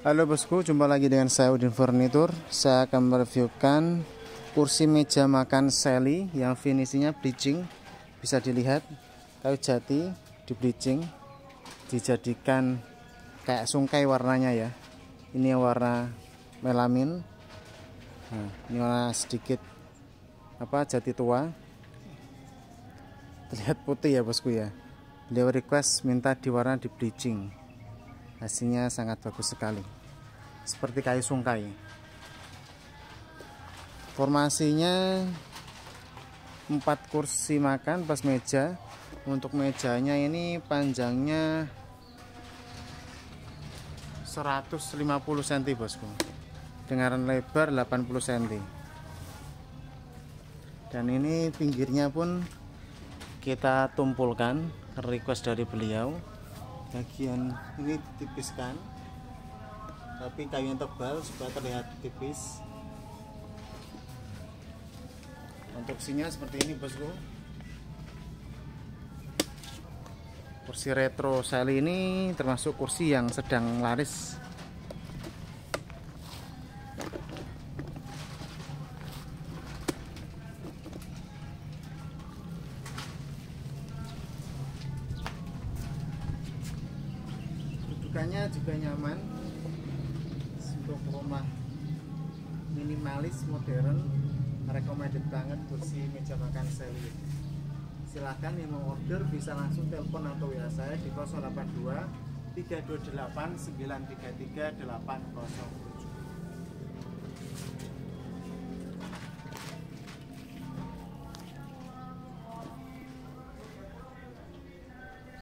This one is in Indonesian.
Halo bosku, jumpa lagi dengan saya Udin Furnitur. Saya akan mereviewkan kursi meja makan Sally yang finishingnya bleaching. Bisa dilihat kayu jati di bleaching, dijadikan kayak sungkai warnanya ya. Ini warna melamin. Nah, ini warna sedikit apa jati tua. Terlihat putih ya bosku ya. Beliau request minta diwarna di bleaching hasilnya sangat bagus sekali. Seperti kayu sungkai. Formasinya empat kursi makan plus meja. Untuk mejanya ini panjangnya 150 cm bosku. Dengan lebar 80 cm dan ini pinggirnya pun kita tumpulkan request dari beliau bagian ini ditipiskan tapi kayunya tebal supaya terlihat tipis. Konstruksinya seperti ini bosku. Kursi retro Sally ini termasuk kursi yang sedang laris kedudukannya juga nyaman. Untuk rumah minimalis modern recommended banget kursi meja makan seli silahkan yang mau order bisa langsung telepon atau WA saya di 082 328 933 807